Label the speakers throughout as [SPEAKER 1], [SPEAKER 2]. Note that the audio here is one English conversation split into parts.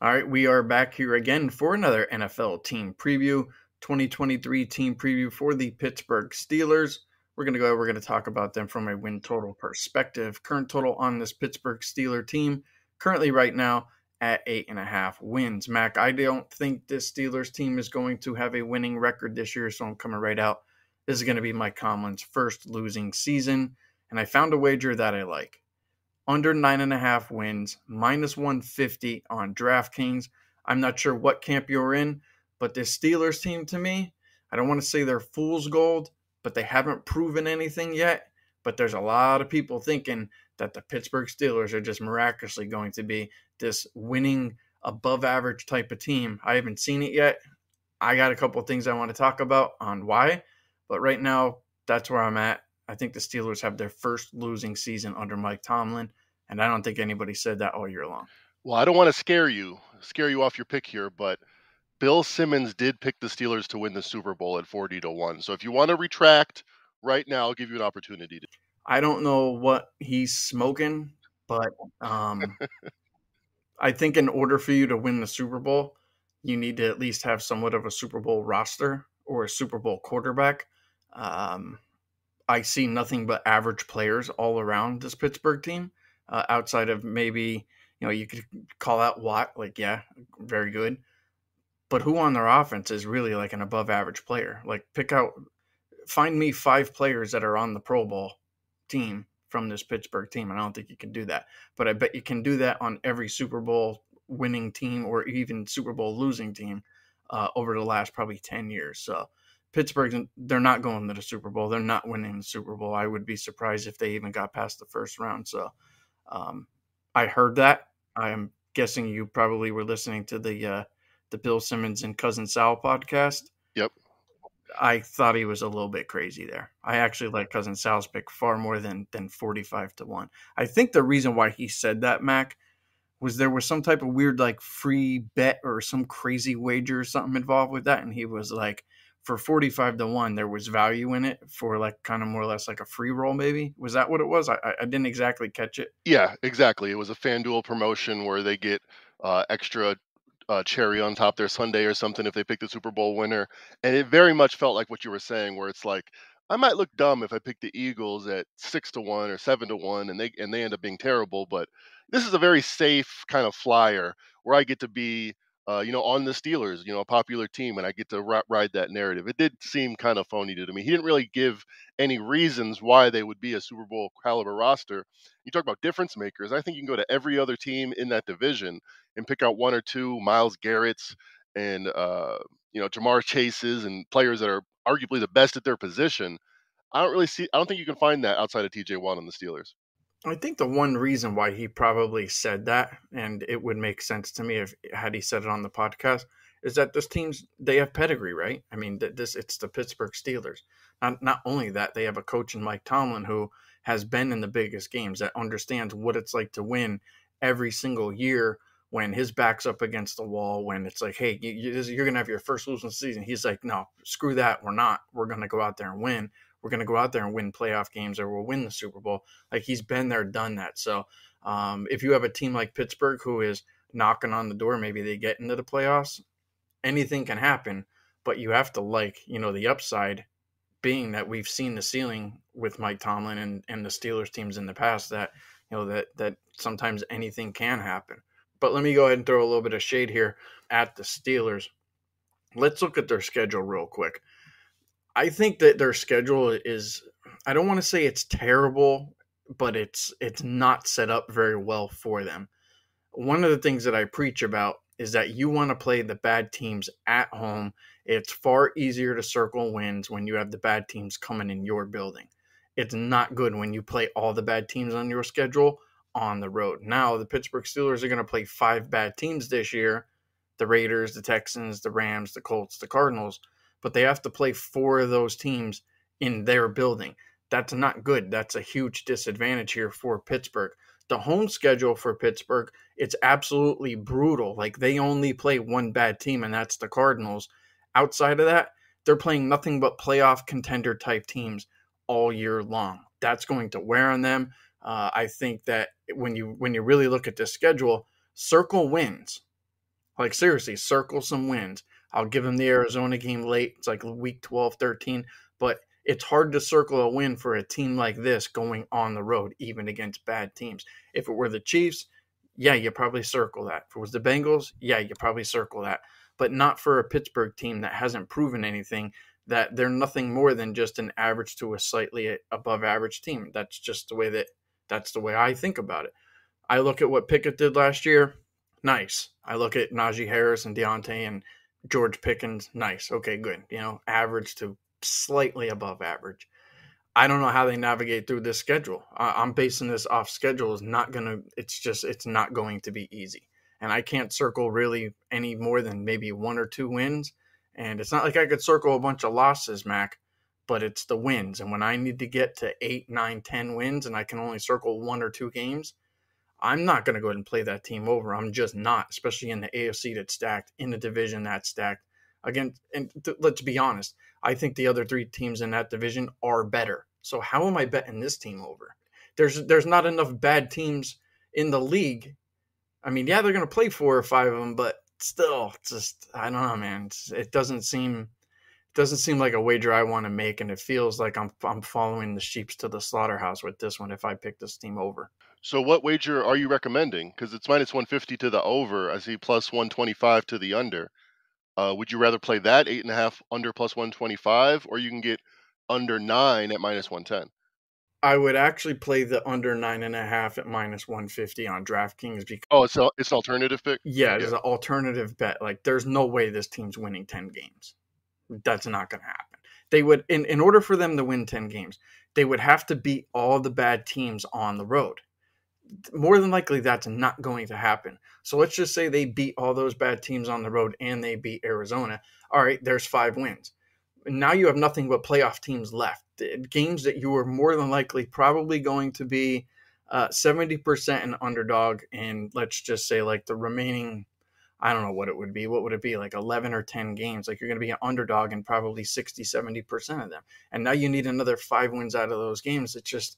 [SPEAKER 1] All right, we are back here again for another NFL team preview, 2023 team preview for the Pittsburgh Steelers. We're going to go, we're going to talk about them from a win total perspective. Current total on this Pittsburgh Steeler team, currently right now at eight and a half wins. Mac, I don't think this Steelers team is going to have a winning record this year, so I'm coming right out. This is going to be Mike Tomlin's first losing season, and I found a wager that I like under nine and a half wins, minus 150 on DraftKings. I'm not sure what camp you're in, but this Steelers team to me, I don't want to say they're fool's gold, but they haven't proven anything yet. But there's a lot of people thinking that the Pittsburgh Steelers are just miraculously going to be this winning above average type of team. I haven't seen it yet. I got a couple things I want to talk about on why, but right now, that's where I'm at. I think the Steelers have their first losing season under Mike Tomlin, and I don't think anybody said that all year long.
[SPEAKER 2] Well, I don't want to scare you, scare you off your pick here, but Bill Simmons did pick the Steelers to win the Super Bowl at 40 to 1. So if you want to retract right now, I'll give you an opportunity to.
[SPEAKER 1] I don't know what he's smoking, but um, I think in order for you to win the Super Bowl, you need to at least have somewhat of a Super Bowl roster or a Super Bowl quarterback. Um, I see nothing but average players all around this Pittsburgh team, uh, outside of maybe you know you could call out Watt, like yeah, very good, but who on their offense is really like an above average player? Like pick out, find me five players that are on the Pro Bowl team from this Pittsburgh team, and I don't think you can do that, but I bet you can do that on every Super Bowl winning team or even Super Bowl losing team uh, over the last probably ten years. So Pittsburgh, they're not going to the Super Bowl. They're not winning the Super Bowl. I would be surprised if they even got past the first round. So um, I heard that. I am guessing you probably were listening to the uh, the Bill Simmons and Cousin Sal podcast.
[SPEAKER 2] Yep.
[SPEAKER 1] I thought he was a little bit crazy there. I actually like Cousin Sal's pick far more than than forty five to one. I think the reason why he said that, Mac, was there was some type of weird like free bet or some crazy wager or something involved with that, and he was like, for 45 to 1 there was value in it for like kind of more or less like a free roll maybe? Was that what it was? I, I didn't exactly catch it.
[SPEAKER 2] Yeah exactly. It was a fanduel promotion where they get uh, extra uh, cherry on top their sunday or something if they pick the super bowl winner and it very much felt like what you were saying where it's like i might look dumb if i pick the eagles at six to one or seven to one and they and they end up being terrible but this is a very safe kind of flyer where i get to be uh, you know, on the Steelers, you know, a popular team, and I get to r- ride that narrative. It did seem kind of phony to me. He didn't really give any reasons why they would be a Super Bowl caliber roster. You talk about difference makers. I think you can go to every other team in that division and pick out one or two Myles Garrett's and uh, you know Ja'Marr Chases and players that are arguably the best at their position. I don't really see. I don't think you can find that outside of T.J. Watt on the Steelers.
[SPEAKER 1] I think the one reason why he probably said that, and it would make sense to me if had he said it on the podcast, is that this team's they have pedigree, right? I mean, this it's the Pittsburgh Steelers. Not not only that, they have a coach in Mike Tomlin who has been in the biggest games that understands what it's like to win every single year when his back's up against the wall. When it's like, hey, you, you're gonna have your first losing season, he's like, no, screw that, we're not. We're gonna go out there and win we're going to go out there and win playoff games or we'll win the Super Bowl. Like he's been there, done that. So um, if you have a team like Pittsburgh who is knocking on the door, maybe they get into the playoffs, anything can happen. But you have to like, you know, the upside being that we've seen the ceiling with Mike Tomlin and, and the Steelers teams in the past that, you know, that, that sometimes anything can happen. But let me go ahead and throw a little bit of shade here at the Steelers. Let's look at their schedule real quick. I think that their schedule is I don't want to say it's terrible, but it's it's not set up very well for them. One of the things that I preach about is that you want to play the bad teams at home. It's far easier to circle wins when you have the bad teams coming in your building. It's not good when you play all the bad teams on your schedule on the road. Now, the Pittsburgh Steelers are going to play five bad teams this year the Raiders, the Texans, the Rams, the Colts, the Cardinals but they have to play four of those teams in their building. That's not good. That's a huge disadvantage here for Pittsburgh. The home schedule for Pittsburgh, it's absolutely brutal. Like they only play one bad team, and that's the Cardinals. Outside of that, they're playing nothing but playoff contender type teams all year long. That's going to wear on them. Uh, I think that when you when you really look at the schedule, circle wins Like seriously, circle some wins. I'll give them the Arizona game late. It's like week 12, 13, but it's hard to circle a win for a team like this going on the road, even against bad teams. If it were the Chiefs, yeah, you probably circle that. If it was the Bengals, yeah, you probably circle that. But not for a Pittsburgh team that hasn't proven anything, that they're nothing more than just an average to a slightly above average team. That's just the way that that's the way I think about it. I look at what Pickett did last year, nice. I look at Najee Harris and Diontae and George Pickens, nice. Okay, good. You know, average to slightly above average. I don't know how they navigate through this schedule. I'm basing this off schedule is not going to, it's just, it's not going to be easy. And I can't circle really any more than maybe one or two wins. And it's not like I could circle a bunch of losses, Mac, but it's the wins. And when I need to get to eight, nine, ten wins and I can only circle one or two games, I'm not going to go ahead and play that team over. I'm just not, especially in the AFC that's stacked, in the division that's stacked. Again, and th- let's be honest, I think the other three teams in that division are better. So how am I betting this team over? There's there's not enough bad teams in the league. I mean, yeah, they're going to play four or five of them, but still, just I don't know, man. It's, it doesn't seem it doesn't seem like a wager I want to make, and it feels like I'm I'm following the sheeps to the slaughterhouse with this one if I pick this team over.
[SPEAKER 2] So what wager are you recommending? Because it's minus 150 to the over. I see plus 125 to the under. Uh, would you rather play that eight and a half under plus 125, or you can get under nine at minus 110?
[SPEAKER 1] I would actually play the under nine and a half at minus 150 on DraftKings because
[SPEAKER 2] oh, it's a, it's an alternative pick.
[SPEAKER 1] Yeah, it's yeah. an alternative bet. Like, there's no way this team's winning 10 games. That's not going to happen. They would, in in order for them to win 10 games, they would have to beat all the bad teams on the road more than likely that's not going to happen. So let's just say they beat all those bad teams on the road and they beat Arizona. All right, there's five wins. Now you have nothing but playoff teams left. Games that you were more than likely probably going to be uh, 70% an underdog. And let's just say, like the remaining, I don't know what it would be. What would it be? Like 11 or 10 games. Like you're going to be an underdog in probably 60, 70% of them. And now you need another five wins out of those games. It's just,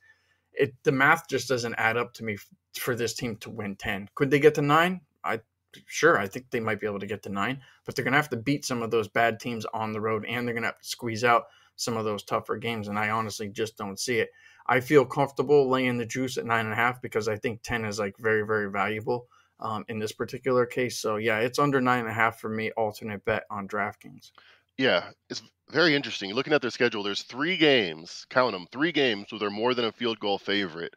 [SPEAKER 1] it the math just doesn't add up to me for this team to win 10. Could they get to 9? I sure, I think they might be able to get to 9, but they're going to have to beat some of those bad teams on the road and they're going to have to squeeze out some of those tougher games and I honestly just don't see it. I feel comfortable laying the juice at nine and a half because I think 10 is like very, very valuable um, in this particular case. So, yeah, it's under nine and a half for me, alternate bet on DraftKings.
[SPEAKER 2] Yeah, it's very interesting. Looking at their schedule, there's three games, count them, three games where they're more than a field goal favorite.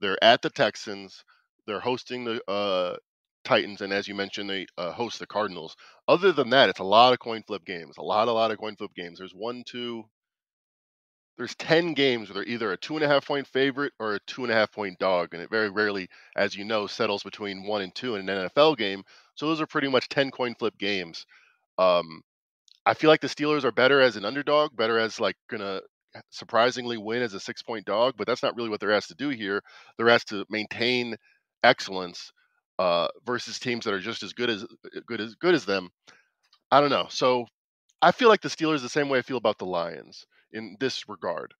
[SPEAKER 2] They're at the Texans, they're hosting the uh, Titans, and as you mentioned, they uh, host the Cardinals. Other than that, it's a lot of coin flip games, a lot, a lot of coin flip games. There's one, two, there's 10 games where they're either a two and a half point favorite or a two and a half point dog. And it very rarely, as you know, settles between one and two in an NFL game. So those are pretty much 10 coin flip games. Um, I feel like the Steelers are better as an underdog, better as like gonna surprisingly win as a six point dog, but that's not really what they're asked to do here. They're asked to maintain excellence uh, versus teams that are just as good as uh, good as good as them. I don't know. So I feel like the Steelers the same way I feel about the Lions in this regard.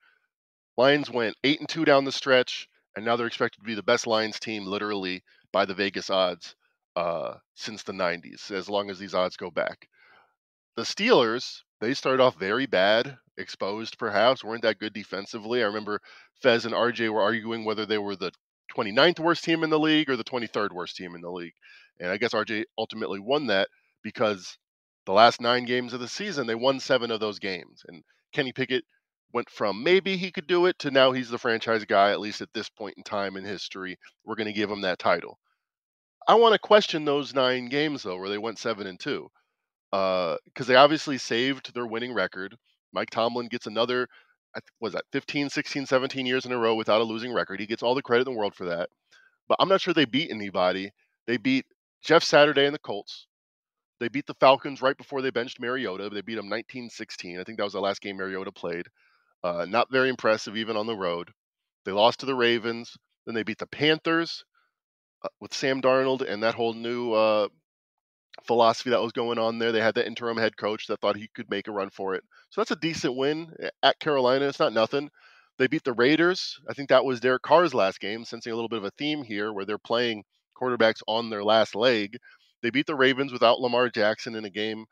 [SPEAKER 2] Lions went eight and two down the stretch, and now they're expected to be the best Lions team, literally by the Vegas odds, uh, since the '90s, as long as these odds go back. The Steelers, they started off very bad, exposed perhaps, weren't that good defensively. I remember Fez and RJ were arguing whether they were the 29th worst team in the league or the 23rd worst team in the league. And I guess RJ ultimately won that because the last nine games of the season, they won seven of those games. And Kenny Pickett went from maybe he could do it to now he's the franchise guy, at least at this point in time in history. We're going to give him that title. I want to question those nine games, though, where they went seven and two because uh, they obviously saved their winning record. Mike Tomlin gets another, was that 15, 16, 17 years in a row without a losing record. He gets all the credit in the world for that. But I'm not sure they beat anybody. They beat Jeff Saturday and the Colts. They beat the Falcons right before they benched Mariota. They beat them 1916. I think that was the last game Mariota played. Uh, not very impressive, even on the road. They lost to the Ravens. Then they beat the Panthers uh, with Sam Darnold and that whole new uh, philosophy that was going on there. They had that interim head coach that thought he could make a run for it. So that's a decent win eh, at Carolina. It's not nothing. They beat the Raiders. I think that was Derek Carr's last game, sensing a little bit of a theme here where they're playing quarterbacks on their last leg. They beat the Ravens without Lamar Jackson in a game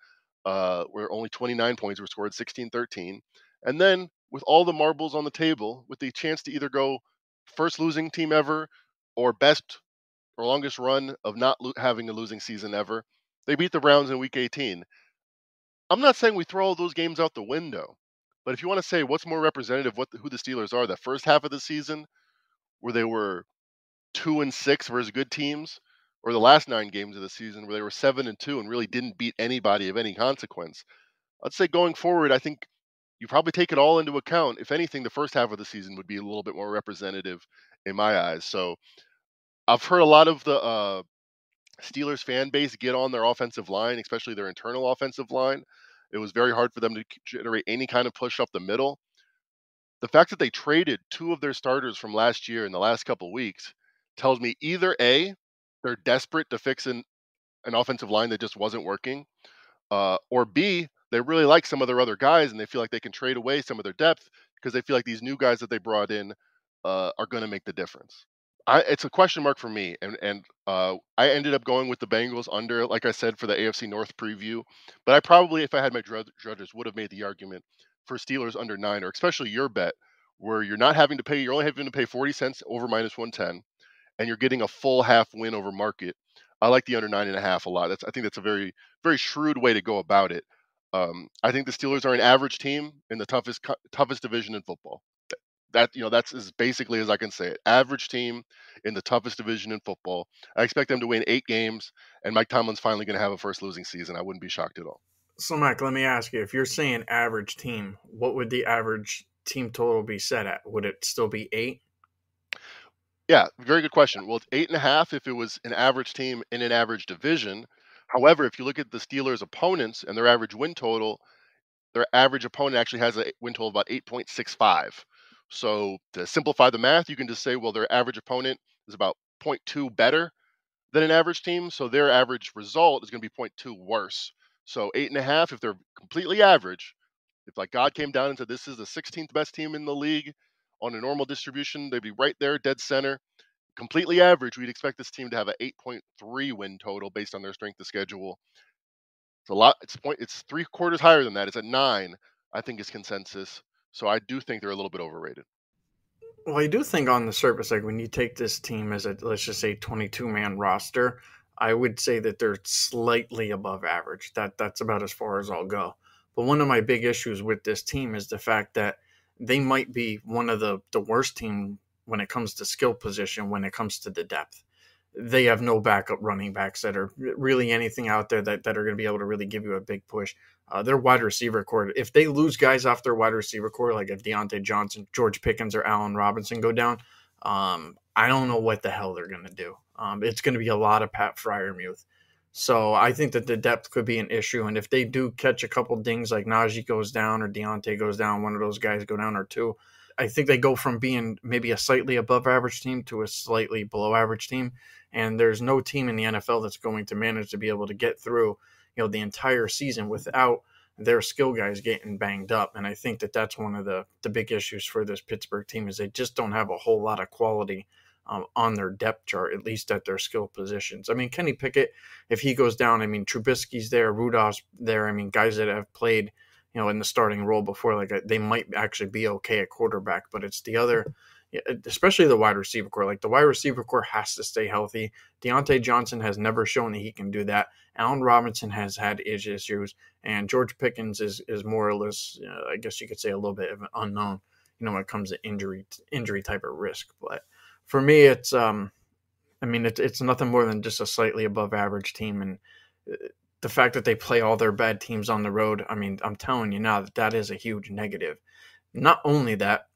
[SPEAKER 2] uh, where only 29 points were scored, 16 13. And then, with all the marbles on the table, with the chance to either go first losing team ever or best or longest run of not lo- having a losing season ever, they beat the Browns in week 18. I'm not saying we throw all those games out the window, but if you want to say what's more representative, what who the Steelers are, the first half of the season, where they were two and six versus good teams, or the last nine games of the season where they were seven and two and really didn't beat anybody of any consequence. I'd say going forward, I think you probably take it all into account. If anything, the first half of the season would be a little bit more representative in my eyes. So I've heard a lot of the uh, Steelers fan base get on their offensive line, especially their internal offensive line. It was very hard for them to generate any kind of push up the middle. The fact that they traded two of their starters from last year in the last couple weeks tells me either A, they're desperate to fix an, an offensive line that just wasn't working, uh, or B, they really like some of their other guys and they feel like they can trade away some of their depth because they feel like these new guys that they brought in uh, are going to make the difference. I, it's a question mark for me, and and uh, I ended up going with the Bengals under, like I said, for the AFC North preview. But I probably, if I had my judges, would have made the argument for Steelers under nine, or especially your bet, where you're not having to pay, you're only having to pay forty cents over minus one ten, and you're getting a full half win over market. I like the under nine and a half a lot. That's I think that's a very very shrewd way to go about it. Um, I think the Steelers are an average team in the toughest toughest division in football. That you know that's as basically as I can say it. Average team in the toughest division in football. I expect them to win eight games, and Mike Tomlin's finally going to have a first losing season. I wouldn't be shocked at all.
[SPEAKER 1] So, Mike, let me ask you: if you're saying average team, what would the average team total be set at? Would it still be eight?
[SPEAKER 2] Yeah, very good question. Well, it's eight and a half if it was an average team in an average division. However, if you look at the Steelers' opponents and their average win total, their average opponent actually has a win total of about 8.65. So to simplify the math, you can just say, well, their average opponent is about 0.2 better than an average team. So their average result is going to be 0.2 worse. So eight and a half, if they're completely average, if like God came down and said this is the 16th best team in the league, on a normal distribution, they'd be right there, dead center. Completely average, we'd expect this team to have an 8.3 win total based on their strength of schedule. It's a lot. It's point. It's three quarters higher than that. It's at nine. I think is consensus. So I do think they're a little bit overrated.
[SPEAKER 1] Well, I do think on the surface, like when you take this team as a let's just say 22 man roster, I would say that they're slightly above average. That that's about as far as I'll go. But one of my big issues with this team is the fact that they might be one of the, the worst team when it comes to skill position, when it comes to the depth. They have no backup running backs that are really anything out there that, that are going to be able to really give you a big push. Uh, their wide receiver corps, if they lose guys off their wide receiver corps, like if Diontae Johnson, George Pickens, or Allen Robinson go down, um, I don't know what the hell they're going to do. Um, it's going to be a lot of Pat Freiermuth. So I think that the depth could be an issue. And if they do catch a couple dings like Najee goes down or Diontae goes down, one of those guys go down or two, I think they go from being maybe a slightly above average team to a slightly below average team. And there's no team in the NFL that's going to manage to be able to get through, you know, the entire season without their skill guys getting banged up. And I think that that's one of the the big issues for this Pittsburgh team is they just don't have a whole lot of quality um, on their depth chart, at least at their skill positions. I mean, Kenny Pickett, if he goes down, I mean, Trubisky's there, Rudolph's there. I mean, guys that have played, you know, in the starting role before, like uh, they might actually be okay at quarterback, but it's the other, especially the wide receiver corps. Like the wide receiver corps has to stay healthy. Diontae Johnson has never shown that he can do that. Allen Robinson has had issues, and George Pickens is is more or less, uh, I guess you could say, a little bit of an unknown. You know, when it comes to injury injury type of risk, but for me, it's um, I mean, it's it's nothing more than just a slightly above average team, and uh, the fact that they play all their bad teams on the road. I mean, I'm telling you now that that is a huge negative. Not only that,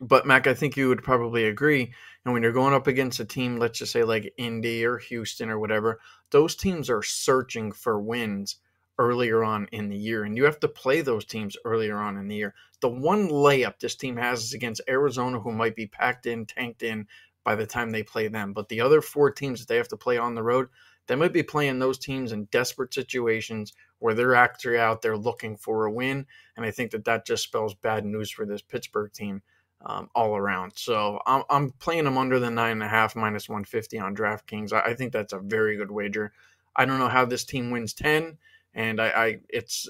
[SPEAKER 1] but Mac, I think you would probably agree. And when you're going up against a team, let's just say like Indy or Houston or whatever, those teams are searching for wins earlier on in the year, and you have to play those teams earlier on in the year. The one layup this team has is against Arizona, who might be packed in, tanked in by the time they play them. But the other four teams that they have to play on the road, they might be playing those teams in desperate situations where they're actually out there looking for a win. And I think that that just spells bad news for this Pittsburgh team um, all around. So I'm, I'm playing them under the nine and a half minus 150 on DraftKings. I, I think that's a very good wager. I don't know how this team wins ten, and I, I it's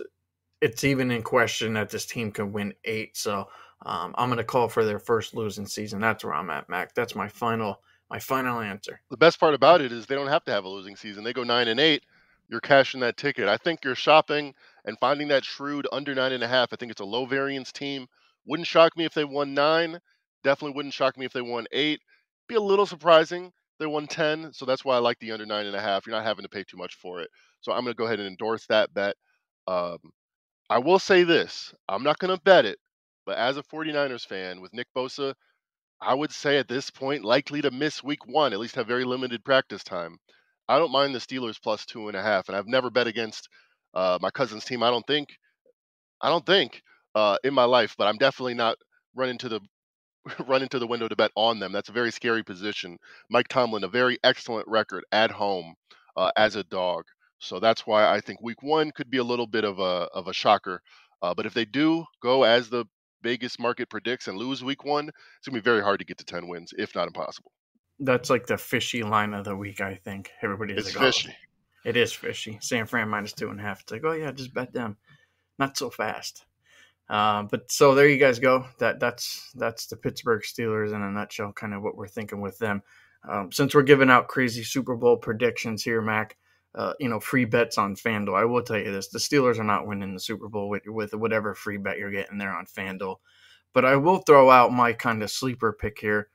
[SPEAKER 1] it's even in question that this team could win eight. So um, I'm going to call for their first losing season. That's where I'm at, Mac. That's my final my final answer.
[SPEAKER 2] The best part about it is they don't have to have a losing season. They go nine and eight. You're cashing that ticket. I think you're shopping and finding that shrewd under nine and a half. I think it's a low variance team. Wouldn't shock me if they won nine. Definitely wouldn't shock me if they won eight. Be a little surprising. They won ten, so that's why I like the under nine and a half. You're not having to pay too much for it. So I'm going to go ahead and endorse that bet. Um, I will say this: I'm not going to bet it, but as a 49ers fan with Nick Bosa, I would say at this point likely to miss Week One, at least have very limited practice time. I don't mind the Steelers plus two and a half, and I've never bet against uh, my cousin's team. I don't think, I don't think uh, in my life, but I'm definitely not running to the run into the window to bet on them. That's a very scary position. Mike Tomlin, a very excellent record at home uh, as a dog. So that's why I think week one could be a little bit of a of a shocker. Uh, but if they do go as the Vegas market predicts and lose week one, it's gonna be very hard to get to ten wins, if not impossible.
[SPEAKER 1] That's like the fishy line of the week. I think everybody is
[SPEAKER 2] it's
[SPEAKER 1] like, oh,
[SPEAKER 2] fishy.
[SPEAKER 1] it is fishy. San Fran minus two and a half. It's like, oh yeah, just bet them. Not so fast. Uh, but so there you guys go. That that's that's the Pittsburgh Steelers in a nutshell. Kind of what we're thinking with them. Um, since we're giving out crazy Super Bowl predictions here, Mac, uh, you know, free bets on FanDuel. I will tell you this: the Steelers are not winning the Super Bowl with, with whatever free bet you're getting there on FanDuel. But I will throw out my kind of sleeper pick here,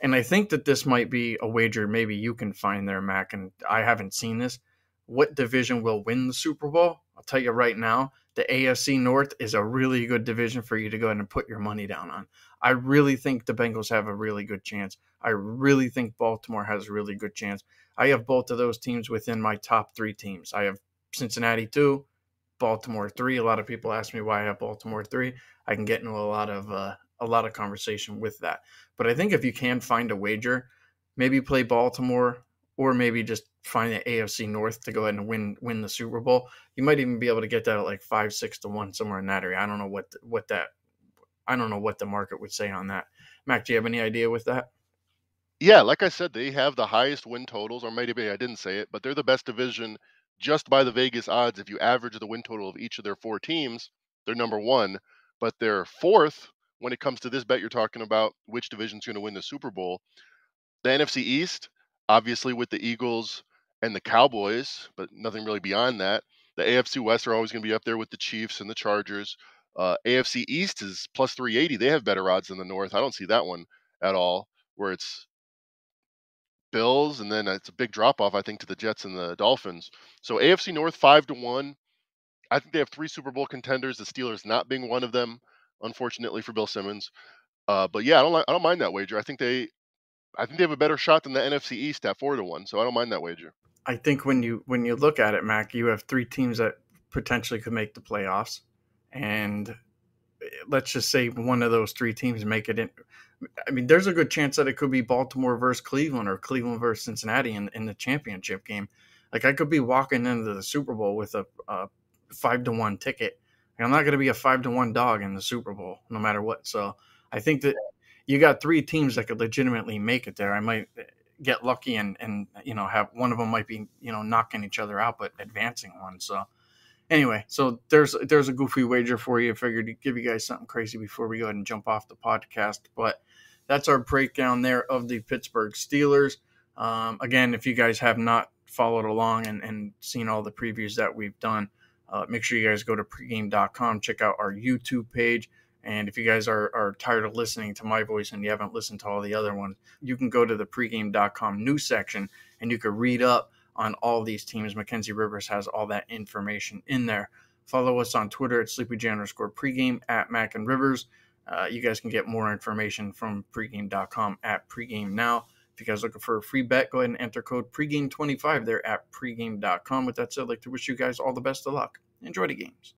[SPEAKER 1] and I think that this might be a wager. Maybe you can find there, Mac, and I haven't seen this. What division will win the Super Bowl? I'll tell you right now, the AFC North is a really good division for you to go ahead and put your money down on. I really think the Bengals have a really good chance. I really think Baltimore has a really good chance. I have both of those teams within my top three teams. I have Cincinnati two, Baltimore three. A lot of people ask me why I have Baltimore three. I can get into a lot of uh, a lot of conversation with that. But I think if you can find a wager, maybe play Baltimore or maybe just find the AFC North to go ahead and win win the Super Bowl. You might even be able to get that at like five, six to one somewhere in that area. I don't know what what that I don't know what the market would say on that. Mac, do you have any idea with that?
[SPEAKER 2] Yeah, like I said, they have the highest win totals, or maybe I didn't say it, but they're the best division just by the Vegas odds. If you average the win total of each of their four teams, they're number one, but they're fourth when it comes to this bet you're talking about, which division's going to win the Super Bowl. The NFC East, obviously with the Eagles and the Cowboys, but nothing really beyond that. The AFC West are always going to be up there with the Chiefs and the Chargers. Uh, AFC East is plus 380. They have better odds than the North. I don't see that one at all, where it's Bills and then it's a big drop off, I think, to the Jets and the Dolphins. So AFC North five to one. I think they have three Super Bowl contenders. The Steelers not being one of them, unfortunately for Bill Simmons. Uh, but yeah, I don't I don't mind that wager. I think they I think they have a better shot than the NFC East at four to one. So I don't mind that wager.
[SPEAKER 1] I think when you when you look at it, Mac, you have three teams that potentially could make the playoffs, and eh, let's just say one of those three teams make it in. I mean, there's a good chance that it could be Baltimore versus Cleveland or Cleveland versus Cincinnati in, in the championship game. Like I could be walking into the Super Bowl with a, a five to one ticket. I'm not going to be a five to one dog in the Super Bowl, no matter what. So I think that you got three teams that could legitimately make it there. I might get lucky and and you know have one of them might be you know knocking each other out, but advancing one. So anyway, so there's there's a goofy wager for you. I figured to give you guys something crazy before we go ahead and jump off the podcast. But that's our breakdown there of the Pittsburgh Steelers. Um, again, if you guys have not followed along and, and seen all the previews that we've done, uh, make sure you guys go to pregame.com, check out our YouTube page. And if you guys are, are tired of listening to my voice and you haven't listened to all the other ones, you can go to the pregame.com news section and you can read up on all these teams. Mackenzie Rivers has all that information in there. Follow us on Twitter at SleepyJ underscore pregame at Mac and Rivers. Uh, you guys can get more information from pregame.com at pregame now. If you guys looking for a free bet, go ahead and enter code pregame25 there at pregame.com. With that said, I'd like to wish you guys all the best of luck. Enjoy the games.